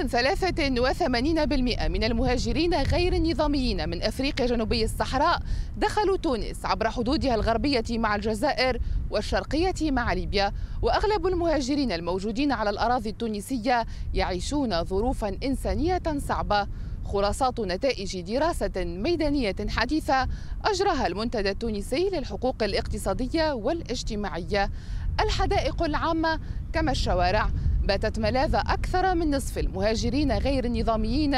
أكثر من 83% من المهاجرين غير النظاميين من أفريقيا جنوبي الصحراء دخلوا تونس عبر حدودها الغربية مع الجزائر والشرقية مع ليبيا. وأغلب المهاجرين الموجودين على الأراضي التونسية يعيشون ظروفا إنسانية صعبة. خلاصات نتائج دراسة ميدانية حديثة أجراها المنتدى التونسي للحقوق الاقتصادية والاجتماعية. الحدائق العامة كما الشوارع باتت ملاذ أكثر من نصف المهاجرين غير النظاميين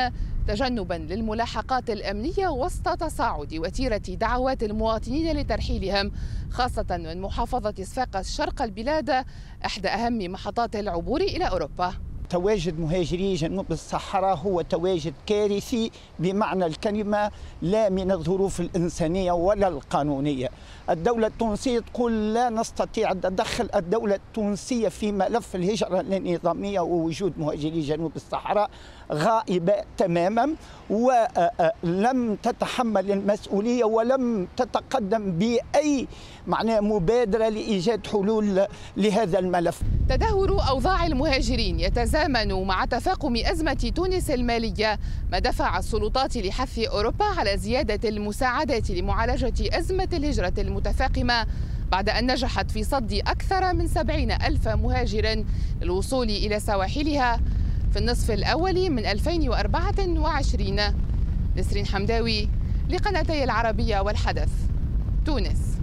تجنبا للملاحقات الأمنية وسط تصاعد وتيرة دعوات المواطنين لترحيلهم خاصة من محافظة صفاقس شرق البلاد إحدى أهم محطات العبور إلى أوروبا. تواجد مهاجري جنوب الصحراء هو تواجد كارثي بمعنى الكلمة لا من الظروف الإنسانية ولا القانونية. الدولة التونسية تقول لا نستطيع تدخل الدولة التونسية في ملف الهجرة النظامية ووجود مهاجري جنوب الصحراء غائبة تماما. ولم تتحمل المسؤولية ولم تتقدم بأي معناه مبادرة لإيجاد حلول لهذا الملف. تدهور أوضاع المهاجرين يتزامن مع تفاقم أزمة تونس المالية ما دفع السلطات لحث أوروبا على زيادة المساعدات لمعالجة أزمة الهجرة المتفاقمة بعد أن نجحت في صد أكثر من سبعين ألف مهاجر للوصول إلى سواحلها. في النصف الأول من 2024 نسرين حمداوي لقناتي العربية والحدث تونس.